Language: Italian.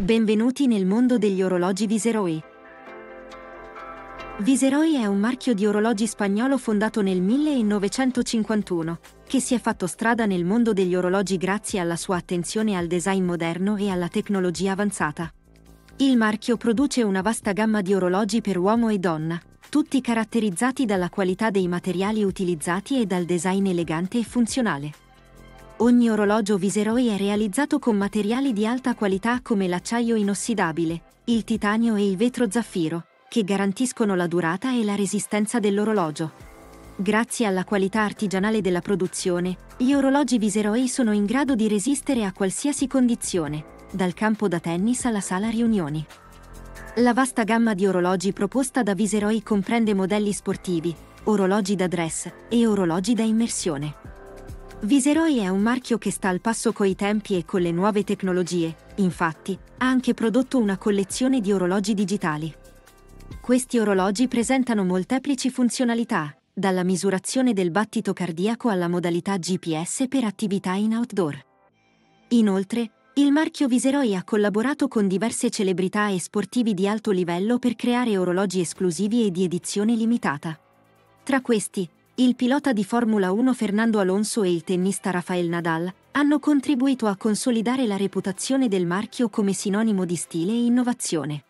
Benvenuti nel mondo degli orologi Viseroi. Viseroi è un marchio di orologi spagnolo fondato nel 1951, che si è fatto strada nel mondo degli orologi grazie alla sua attenzione al design moderno e alla tecnologia avanzata. Il marchio produce una vasta gamma di orologi per uomo e donna, tutti caratterizzati dalla qualità dei materiali utilizzati e dal design elegante e funzionale. Ogni orologio Viseroi è realizzato con materiali di alta qualità come l'acciaio inossidabile, il titanio e il vetro zaffiro, che garantiscono la durata e la resistenza dell'orologio. Grazie alla qualità artigianale della produzione, gli orologi Viseroi sono in grado di resistere a qualsiasi condizione, dal campo da tennis alla sala riunioni. La vasta gamma di orologi proposta da Viseroi comprende modelli sportivi, orologi da dress e orologi da immersione. Viseroi è un marchio che sta al passo coi tempi e con le nuove tecnologie, infatti, ha anche prodotto una collezione di orologi digitali. Questi orologi presentano molteplici funzionalità, dalla misurazione del battito cardiaco alla modalità GPS per attività in outdoor. Inoltre, il marchio Viseroi ha collaborato con diverse celebrità e sportivi di alto livello per creare orologi esclusivi e di edizione limitata. Tra questi, il pilota di Formula 1 Fernando Alonso e il tennista Rafael Nadal hanno contribuito a consolidare la reputazione del marchio come sinonimo di stile e innovazione.